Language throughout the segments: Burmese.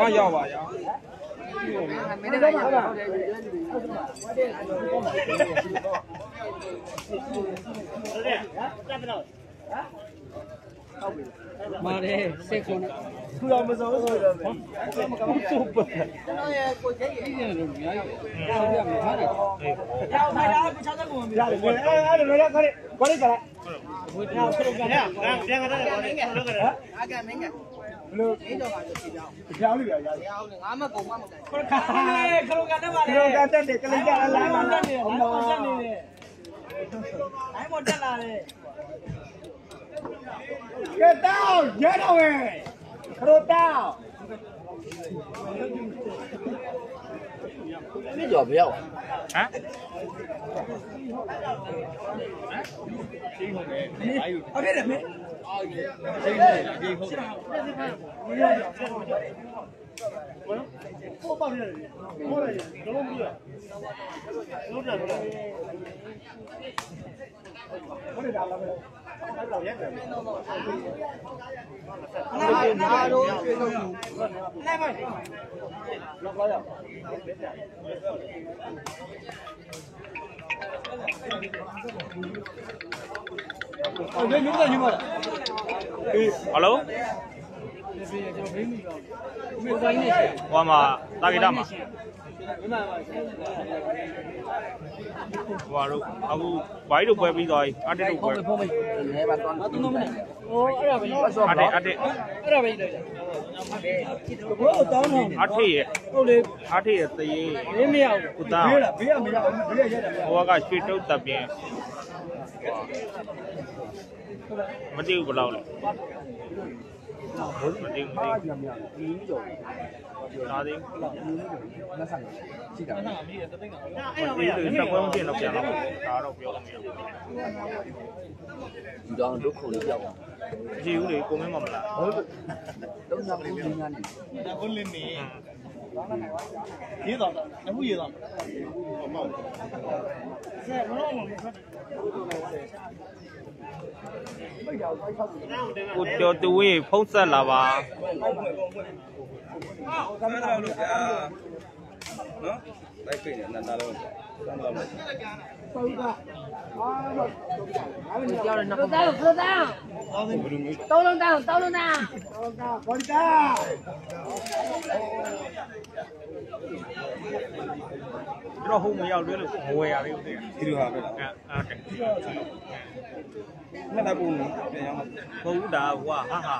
ဟောရောက်ပါရောမာတယ် စိတ်ခုနဲ့သူတော်မစုံဆိုတော့ပဲစုပ်ပဲကျွန်တော်ရဲ့ကိုကျိတ်ရဲ့ပြည်လို့များတယ်ဆောက်ရမှာဟာတယ်ရောက်ခိုင်တာကို60ကိုမပြီးရတယ်အဲ့အဲ့ဒါလည်းခါရခေါ်လိုက်ကြလားရောက်ခလုံးကနေပြန်ကြတယ်ဘာလဲခလုံးကနေအာကမင်းကဘလို့မင်းတော့ပါလို့ပြကြောင်းကြောင်းလို့ရရတယ်တရားဟုတ်ငါမကုံမမကန်ခလုံးခလုံးကနေပါဒီလေလိုကတက်တယ်ကလေးကြအလားဘာလားတက်နေလဲဘာတက်နေလဲအိုင်မတက်လာတယ်ကဲတောင်းရတော့ပဲခရိုတောင်းမင်းကြော်ပြောက်ဟမ်ဟုတ်တယ်မေဟိုပေါ့ရတယ်ဟိုရတယ်လုံးပြီးရလုံးတယ် လုံးဟိုရတာလားပဲအဲ့တော့ရက်တယ်ငါတို့ရွှေဆုံးယူလဲပါလောက်လာရအော်မင်းမျိုးသား ညီမလားဟယ်လိုမျိုးသားညီနေ ဟိုမှာတာဂီတာမှာဒီမှာပါဟိုတို့အခုဘိုင်းတို့ပွဲပြီးသွားပြီအတစ်တို့ပွဲဖုန်းမေးနေပါတော့အတူတူမနေဟိုအဲ့ဒါပဲအတစ်အတစ်အဲ့ဒါပဲလိုက်ဘိုးတောင်းတော့အတစ်ရဲ့ဟုတ်လေအတစ်ရဲ့တရေမင်းမရဘူးကုသားဘေးလားဘေးကမရဘူးဘေးရရတယ်ဟိုကရွှေတုတ်တပ်ပြင်းမသိဘူးဘယ်လောက်လဲ မသိဘူးမသိဘူးရမရဒီကြောနားသေးလက်ဆိုင်ရှိတာဘူးမသိဘူးစက်ပွဲမဖြစ်တော့ပြန်တော့ဒါတော့ပြောလို့မရဘူးဒီတော့ဒုက္ခလေးပြောက်ကြည့်ဦးလေကိုမင်းမမလားဟုတ်တော့ညဘူးညနေဘုလင်းနေရေးတော့အခုရေးတော့ဆဲဘလို့မဖြစ် ကိုကျော်သူဝေးဖုံးဆက်လာပါသမဏလို့ကြာနော်လိုက်ပြင်နေနားလုံးကြာသမ်းတော့ပုတ်ကအာတော့ငါလည်းကြောက်တဲ့နှစ်ဘုရားဘုရားဘယ်လိုမျိုးတောင်းလုံးတောင်းတောင်းလုံးတောင်းဘော်ဒီတာ ကျွန်တော်ဟိုမရောက်သေးလို့မဝယ်ရသေးဘူးတဲ့ဒီလိုဟာပဲလားအဲအဲ့တဲ့နှစ်နှစ်ပုံပြန်ရအောင်ဘုံဒါဟိုကဟာဟာ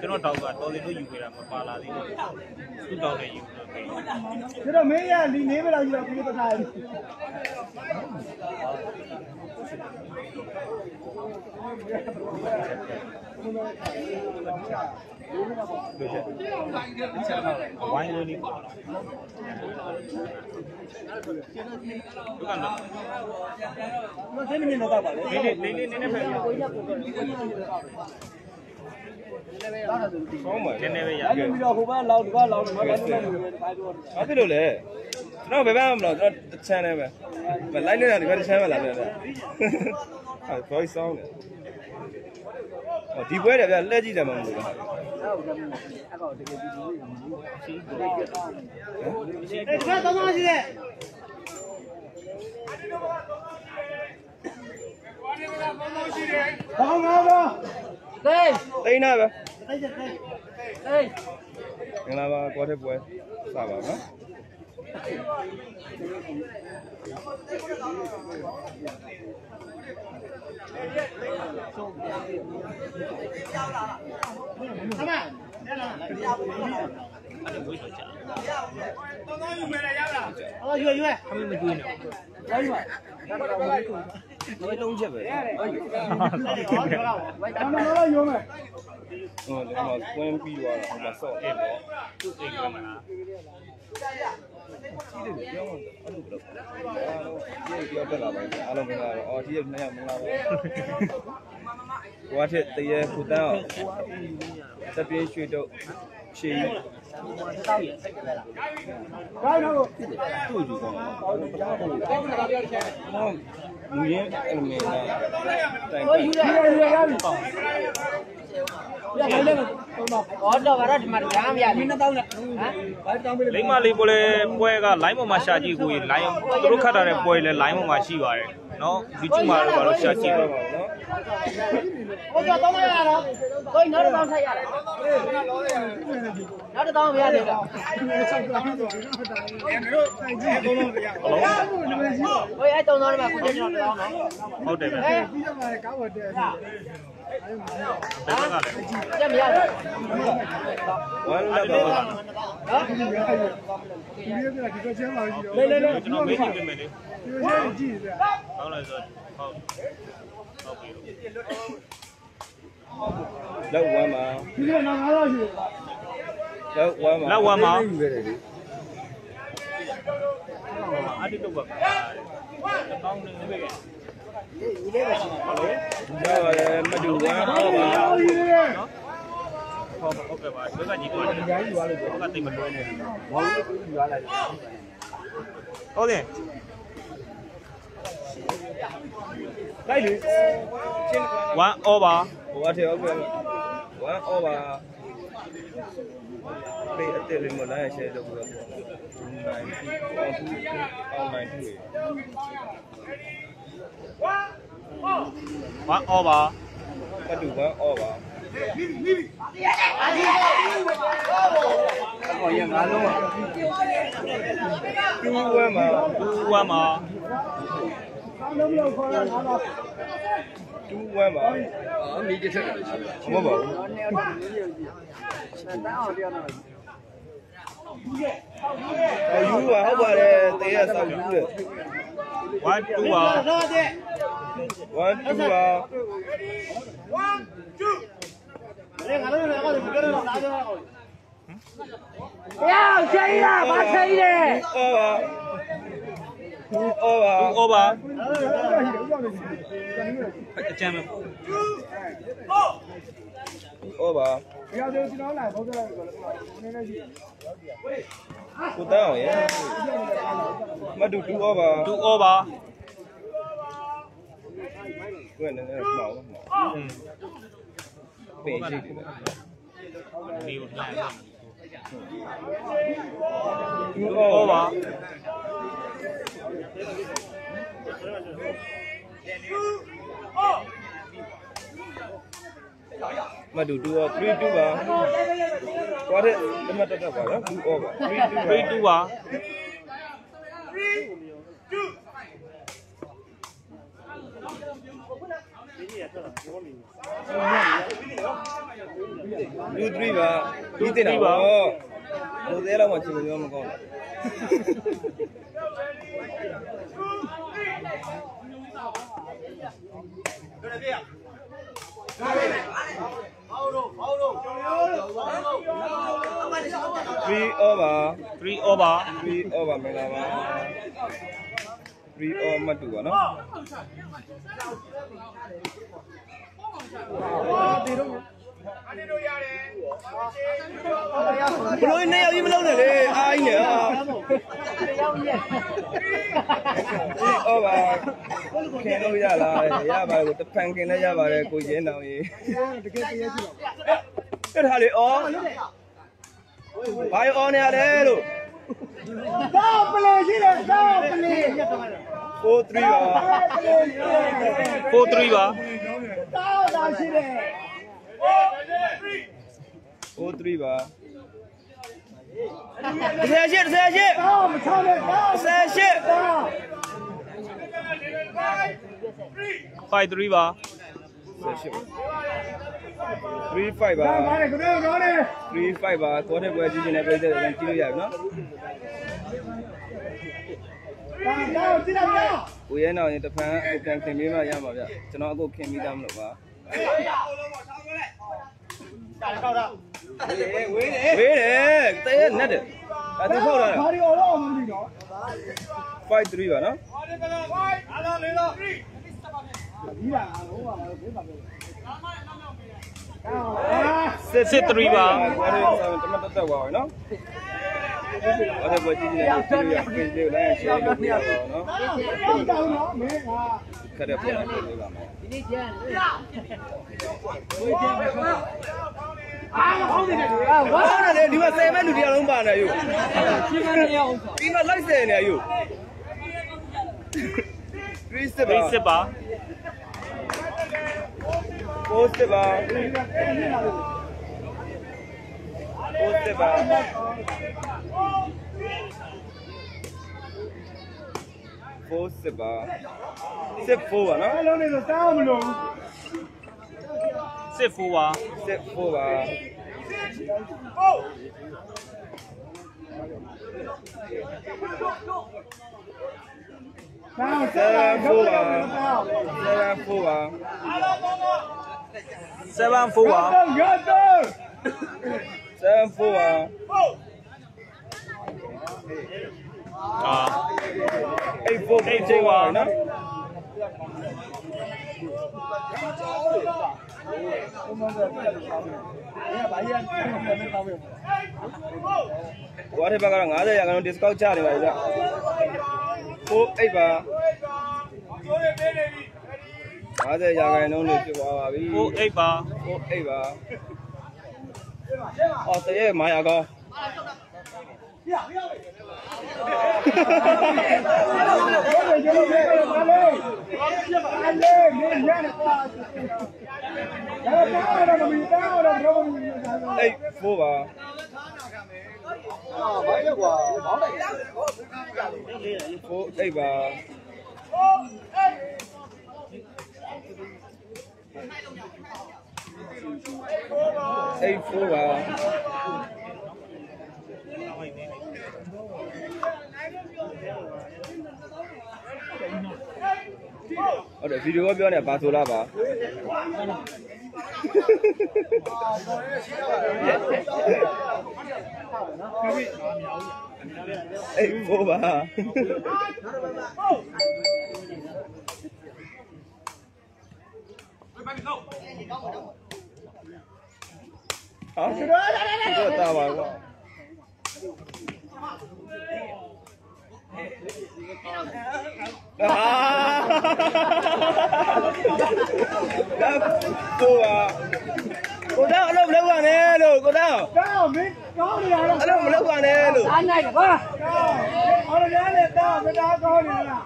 ကျွန်တော်တောက်ကတော်စင်တို့ယူခဲ့တာမပါလာသေးဘူးသူ့တောက်နဲ့ယူတော့ခဲ့ဒါတော့မင်းရလီနေမလားယူတော့ပြေးပထားတယ် ဝိုင်းလို့နေပါတော့ဘုကနော်မသိမနေတော့ပါလေလေးလေးလေးလေးနည်းနည်းဖယ်ပြီးကောင်းပါနည်းနည်းပဲရအဲ့လိုပြီးတော့ဟိုဘက်လောက်ဒီဘက်လောက်ဒီဘက်လောက်ဒီဘက်လောက်ဘာဖြစ်လို့လဲကျွန်တော်ဘယ်ဘက်မှမလို့ကျွန်တော်တစ်ချမ်းနဲ့ပဲမလိုက်နေတာဒီဘက်တစ်ချမ်းပဲလာနေတာဟာ voice sound လေဟော ဒီပွဲတယ်ဗျလက်ကြည့်တယ်မှမလို့လားအဲ့တော့တကယ်ဒီလိုလေးမရှိဘူးအဲ့ဒါတော့မရှိတဲ့ဘောင်းငါတော့ဟေးတိန်းနာပဲတိုက်ချက်တိုက်ဟေးမင်္ဂလာပါကွာတဲ့ပွဲစပါနော် အမလဲလာအဲ့ဒါဝိတ်တော့ကြာအော်ရွေရွေအမေမကျွေးနဲ့ဘယ်တုံးချက်ပဲဟောပြောတော့ဒါမှမဟုတ်ရုံးမယ်ဟိုဒီမှာကွင်းပြီးသွားတာဟိုမှာဆော့အဲ့တော့သူ့အိမ်ကမလား ကြီးတယ်ပြောင်းအဲ့လိုပြောအားလုံးဒီပြောတက်လာပါအားလုံးမင်္ဂလာပါအော်ဒီရက်နှစ်ယောက်မင်္ဂလာပါဘွားထက်တရေခုတန်းအောင်စပြင်းရွှေတော့ရှေးကြီးတောက်ရစိတ်ကလေးလားသူ့ယူကောင်းဟောလူရင်းအမေလားတိုင်ဟိုယူတယ်ယူရရပြီပေါ့ရခိုင်လည်း ဟောတော့ဗရဒီမှာကြားမရဘူး2000နဲ့ဟမ်ဘာတောင်းပေးလိမ္မာလေးကိုလည်းပွဲက line ပေါ်မှာရှာကြည့်ကိုရင် line သူတို့ခတ်ထားတဲ့ပွဲလည်း line ပေါ်မှာရှိပါတယ်နော် YouTube မှာတော့ဘာလို့ရှာကြည့်လဲပါနော် ဟိုတော့တောင်းရတာကိုနောက်တော့တောင်းဆက်ရတယ်နောက်တော့တောင်းမရသေးဘူးဟိုအဲ့တောင်းတော့မှာခုတည်းတော့တောင်းနော်ဟုတ်တယ်ဗျဟဲ့ဘယ်ဘက်ကလဲကြက်မရဘူးဝမ်းလက်ပါနော်လေလေလေကျွန်တော်မေးကြည့်ပေးမယ်လေဟုတ်လားဆိုဟုတ်ဟုတ်ပြီလက်ဝမ်းပါဒီကနာငါးတော့ရှိလက်ဝမ်းပါလက်ဝမ်းမှာယူခဲ့တယ်လေအတိတုတ်ပါတောင်းနေပြီလက်ပါလေမတူဝမ်းဟောပါနော်ဟုတ်ဟုတ်ကဲ့ ပါဘယ်ကကြီးကိုလဲကြားယူသွားလို့ဘယ်ကတိတ်မလွဲနေဘူးဘာလို့ယူသွားလိုက်ဟုတ်တယ် လိုက်လေချင်း1 over ဟိုအထက်ဟုတ်ကဲ့ဝမ်းဟောပါပြေးအတက်လေးမလိုက်ရှယ်တော့ဘူးတော့နိုင်အောင်သူအောင်နိုင်သူ1 over မတူဝမ်းဟောပါဟောရငါလုံးပါတူဝမ်းမှာ2 1မှာ တူဝမ်းမှာအာမိကျက်တယ်မဟုတ်ပါဘူးဟောယူပါဟုတ်ပါတယ်တေးရဆောက်ယူတယ်1 2ပါ1 2ပါတရားချိန်ရဘာချိ န်လဲအော်ပါအော်ပါ2 over အကြမ်းပဲအော်ပါကိုတောင်းရဲ့မတူ2အော်ပါ2 over ကိုယ်လည်းမောင်းမောင်းอืมပင်ရှိတယ်ဒီကိုလှမ်း2 2 over မတူ2အော်3 2ပါသွားတဲ့တမတ်တက်ပါနော်2အော်ပါ3 2ပါ3 2ပါ2 3ပါဒီတင်တာပါဟိုသေးလောက်မှချိန်ပြောမကောင်းဘူး 3 over 3 over 3 over မင်္ဂလာပါ3 over မတူပါနော် ဘလို့နေရောက်ကြီးမလုံးနဲ့လေအားကြီးနေဟာတရားကြီးရဲ့3 over ခင်လို့ရလားရပါဘူးတဖန်ခင်လည်းရပါတယ်ကိုရင်းတောင်ကြီးတကယ်တကယ်ရှိတော့ကဲထားလေအော်ဘာရောအော်နေရလဲလို့တော့ပလေရှိတယ်တော့ပလေ4 3ပါ4 3ပါတော့တာရှိတယ် 4 3ပါတစ်ဆယ်ရှစ်တစ်ဆယ်ရှစ်တော့မချနဲ့တော့တစ်ဆယ်ရှစ်တော့5 3ပါ3 5ပါဒါပါလေကတော့တော့လေ3 5ပါကောတဲ့ပွဲကြည့်နေတဲ့ပြည်သက်တွေကြည့်လို့ရပြီနော်ဒါတော့ကြည့်လိုက်တော့ကိုရဲနောက်ရင်တဖန်အကန်ခင်ပေးမှရမှာဗျကျွန်တော်အခုခင်ပြီးသားမလို့ပါ ဝေးတယ်ဝေးတယ်တဲနက်တယ်အတူဖောက်လာဘာဒီအော်တော့မသိတော့5 3ပါနော်ဒီလားဟိုကဘယ်ပါပဲစစ်စစ်3ပါအဲ့ဒါတမတ်တက်သွားပါနော်အဲ့ဒါပေါ်ကြည့်နေတယ်ဒီရကင်းတွေလည်းရှင်းလို့ပြရတော့နော်တောင်းတော့မင်းကခက်တဲ့ပုံစံလေးပါမယ်ဒီနေ့ကျန် အာဟောင်းနေတယ်အာဝါဘာလဲဒီမှာ10မဲ့လူတရားလုံးပါနေယူရှင်းမနေအောင်ဒီမှာလိုက်ဆယ်နေယူခရစ်စပါဒီစစ်ပါပိုးစပါပိုးစပါပိုးစပါစစ်ဖိုးပါနော်အလုံးနေတော့တောင်းမလို့ စစ်ဖိုးပါစစ်ဖိုးပါဆတောင်းယ်ဖိုးပါတောင်းဆယ်ဖိုးပါ 7ဖိုးပါတော့ရတော့ဆယ်ဖိုးပါအာအိတ်ဖိုးအိတ်ဖိုးပါနော်ဘာကြီးကမင်းတောင်းပြီဝါတဲ့ဘက်ကတော့90ရာခိုင်နှုန်း discount ချနေပါပြီဗျဖိုးအိတ်ပါ90ရာခိုင်နှုန်းလေးဖြစ်သွားပါပြီဖိုး8ပါဖိုးအိတ်ပါအော်တရဲ့မာယာကောင်းဟုတ်တယ်ကျွန်တော်လည်းဘာလို့အလေးမင်းရ အိတ်ဖိုးပါဘာလဲကွာဘောင်းလိုက်ဖိုးအိတ်ပါအိတ်ဖိုးပါဟုတ်တယ်ဗီဒီယိုပြောနေပါဆိုလားပါ အိတ်ဖိုးပါဟာတော့တာပါကွာအာဒါ ကိုပါကိုတော့အလုပ်မလုပ်ပါနဲ့လို့ကိုတော့တောင်းမင်းကောင်းနေတာလားအလုပ်မလုပ်ပါနဲ့လို့အားနိုင်တယ်ကွာဟောရတယ်လေတောင်းမတောင်းကောင်းနေတာ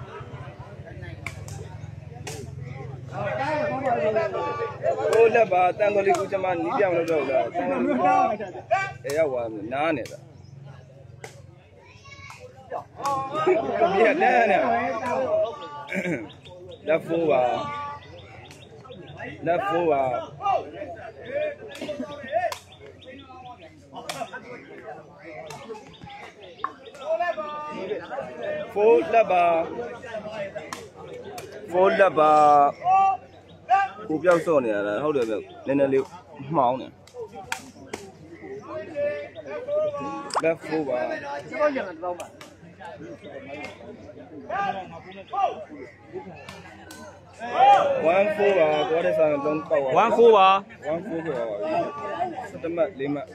ကိုလက်ပါတန်ကိုလေးကိုကျမနီးပြောင်းလို့တော့လားတန်ကိုမလေးတောင်းအဲရောက်သွားနားနေတာ ကမြက်တဲ့နဲ့လက်ဖိုးပါလက်ဖိုးပါဖိုးလက်ပါဖိုးလက်ပါကိုပြောက်စော့နေရတာဟုတ်တ 1 4ပါကိုရတဲ့ဆိုင်တော့ကောက်ပါ1ဖိုးပါ1 4ပြောပါပြီစတမတ်၄မတ်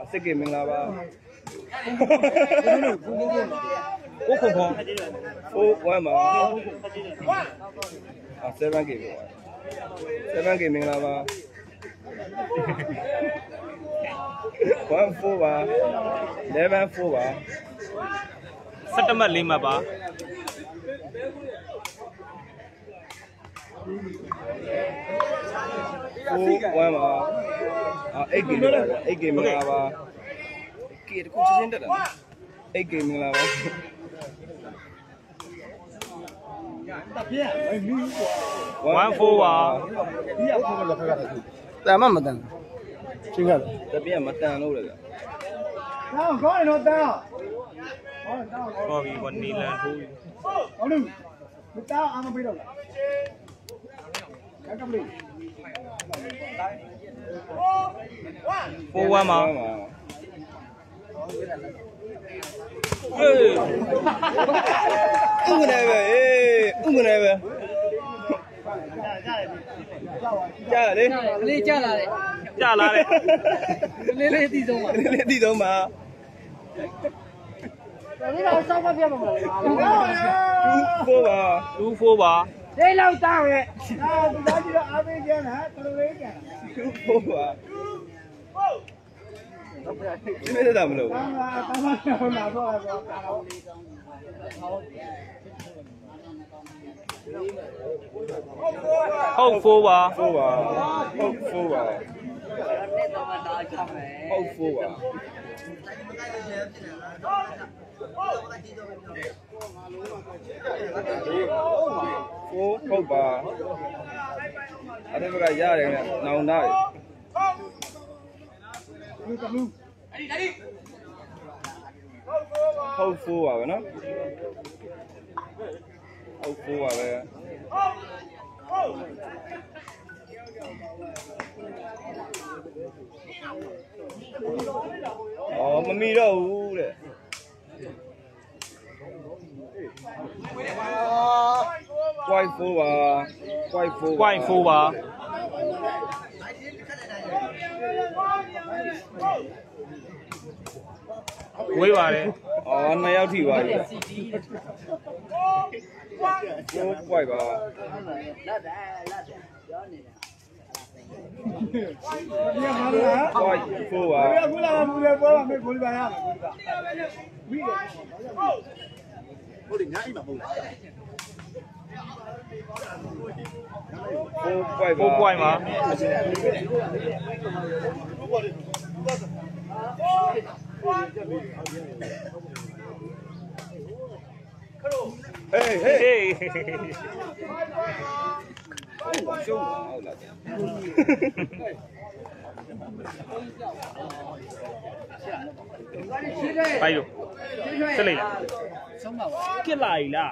အစစ်ကေမင်္ဂလာပါကိုခုံခုံ4 1ပါအ7 k ပြောပါ7 k မင်္ဂလာပါ 1 4ပါ11 4ပါ17မှတ်4မှတ်ပါ4 1ပါအာ8 k ပြောပါ8 k မင်္ဂလာပါ k တခုချင်းချင်းတက်တယ်8 k မင်္ဂလာပါပြည့်မင်းကွာ1ဖိုးပါဒီကဘုရားလက်ဖက်ကတည်းကတမ်းမမတမ်း ချင်းကလည်းတပြည့်မတန်လို့လေဗျတောင်းကောင်းရင်တော့တောင်းဟောတောင်းဟောပြီကနီလန်ထိုးပြီဟောလို့မတောင်းအမပေးတော့လားကပ်ကလေးဖိုး1ပါဟေးဥမနေပဲအေးဥမနေပဲကြားလေကလေးကြလာတယ် ကြလာတယ်ကလေးလေးအသိဆုံးပါလေးလေးအတိဆုံးပါဒီတော့စောက်မပြတ်မှာမလား2 4ပါ2 4ပါဒီလောက်တောင်းရဲ့အာဒီသားကြီးတော့အားပေးကြတာကလိုလေးကြတာ2 4ပါဒီမဲ့တာမလို့အာတမန်တော်လာတော့တော့ကာတော့ဟုတ်4ပါ4ပါဟုတ်4ပါ နဲ့တော့မှတားချမယ်ဟုတ်4ပါဟုတ်ဟုတ်ပါအဲ့ဒီဘက်ကရတယ်နဲ့နောင်နာရဒီကလူဟုတ်4ပါပဲနော်ဟုတ်4ပါပဲ အော်မမီတော့ဘူးတဲ့ quite 4ပါ quite 4 point 4ပါဝေးပါတယ်အော်နှစ်ယောက်ထိပါပြီ4 quite ပါလက်တယ်လက်တယ်ပြောနေတာ ဒီမှာ လား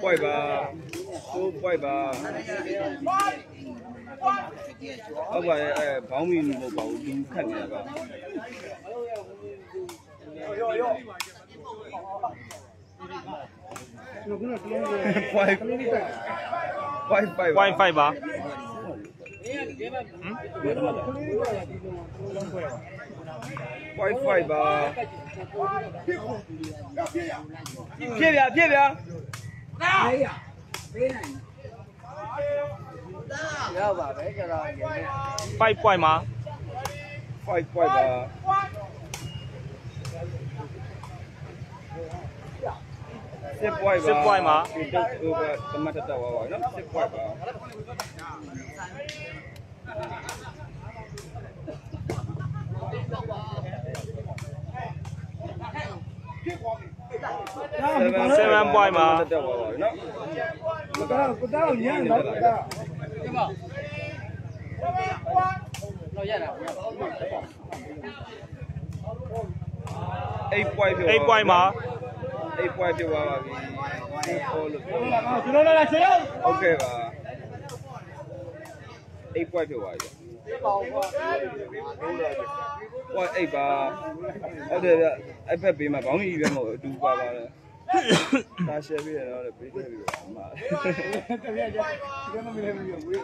quite 4ပါဘယ်ကူလာမူလဲပေါ်လာမေကိုလီပါရမယ်ကိုလီပါ ပြီးတယ်4 quite ပါ4 point ပါဟေးဟေးဟေးရှုံးပါဟုတ်လားပို က်လို့ဆက်လိုက်လားဆုံးပါပါပြစ်လာ E လားဆုံးပါပါကျွန်တော်တို့တလိပ်ပြအောင်4 quite ပါ အဲဘောင်းမီမဟုတ်ပါဘူးသူခတ်နေတာပါဒီကုနာပြန် quite quite 5ပါ point 5ပါ quite 5ပါပြည့်ပြပြည့်ပြရောက်ပါပဲကျွန်တော်5 point ပါ5 quite ပါစစ်ပွိုက်ပါ10 point ပါဒီတော့ဟိုကတမတ်တက်တော့ပါပါနော်စစ်ပွိုက်ပါ7 point ပါတက်တော့ပါပါနော်ကိုတာကိုတာညံ့တော့တာပြပါတော့ရတာ8 point ဖြစ်8 point ပါ8 point ဖြစ်သွားပါပြီဟိုလို့ကျွန်တော်လာရှင်ရောဟုတ်ကဲ့ပါ8 point ဖြစ်သွားပြီ point 8ပါဟုတ်တယ်ဗျအဲ့ဘက်ပေးမှာဘောင်းကြီးပဲမဟုတ်အတူပါပါလေဒါရှယ်ပြီးရတော့ပေးခဲ့ပြီပါမှာတပြည့်ကြကျွန်တော်မလဲဘူးဝေး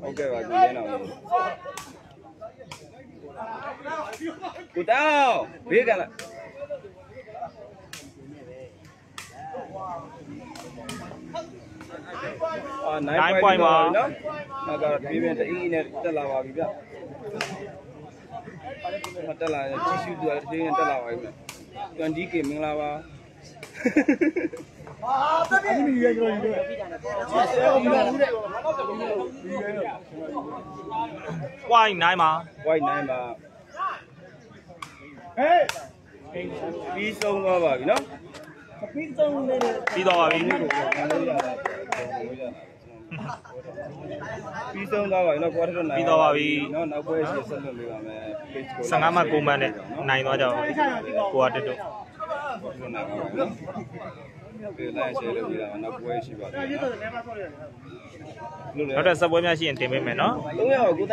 ဟုတ်ကဲ့ပါကိုရင်းအောင်ကိုတောင်းဘေးကလာ အာ9 point ပါနော်နောက်ကတော့ပြေးပြန်တအီးနဲ့တက်လာပါပြီဗျမတက်လာရင်ကြီးစုသူကတည်းကတက်လာပါပြီဗျ 20k မင်္ဂလာပါအဲ့ဒီရွေးကြော်ရွေး point 9ပါ white 9ပါဟေးပြီးဆုံးသွားပါပြီနော် ပြီးဆုံးနေတယ်ပြီးတော့ပါပြီပြီးဆုံးသွားပါပြီနော်ကွာထတော့နိုင်ပြီးတော့ပါပြီနော်နောက်ပွဲရှိဆက်လုပ်ပေးပါမယ် page ကို15မှတ်9မှတ်နဲ့နိုင်သွားကြပါပြီကိုကတက်တော့လွတ်နိုင်ပါပြီနော်ဒီလိုက် share လုပ်ပေးတာနောက်ပွဲရှိပါသေးတယ်နော်လွတ်လေနောက်ထပ်ဆက်ပွဲများရှိရင်တင်ပေးမယ်နော်300ကို